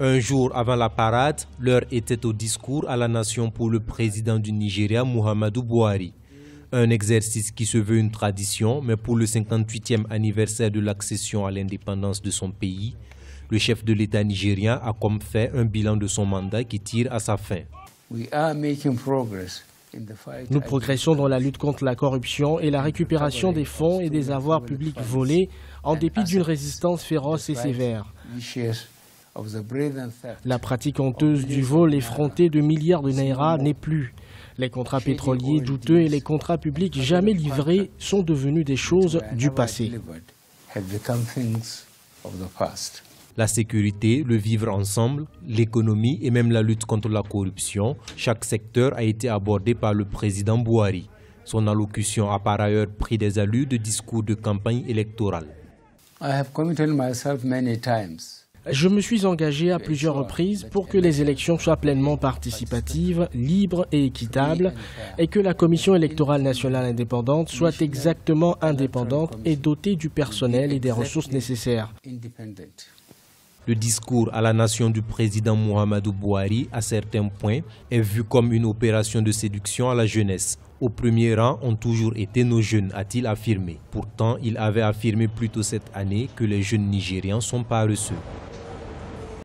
Un jour avant la parade, l'heure était au discours à la nation pour le président du Nigeria, Muhammadu Buhari. Un exercice qui se veut une tradition, mais pour le 58e anniversaire de l'accession à l'indépendance de son pays, le chef de l'État nigérien a comme fait un bilan de son mandat qui tire à sa fin. Nous progressons dans la lutte contre la corruption et la récupération des fonds et des avoirs publics volés en dépit d'une résistance féroce et sévère. La pratique honteuse du vol effronté de milliards de naira n'est plus. Les contrats pétroliers douteux et les contrats publics jamais livrés sont devenus des choses du passé. La sécurité, le vivre ensemble, l'économie et même la lutte contre la corruption, chaque secteur a été abordé par le président Bouhari. Son allocution a par ailleurs pris des allures de discours de campagne électorale. Je me suis engagé à plusieurs reprises pour que les élections soient pleinement participatives, libres et équitables, et que la Commission électorale nationale indépendante soit exactement indépendante et dotée du personnel et des ressources nécessaires. Le discours à la nation du président Muhammadu Buhari, à certains points, est vu comme une opération de séduction à la jeunesse. Au premier rang ont toujours été nos jeunes, a-t-il affirmé. Pourtant, il avait affirmé plus tôt cette année que les jeunes Nigérians sont paresseux.